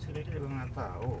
sudah dia juga nggak tahu?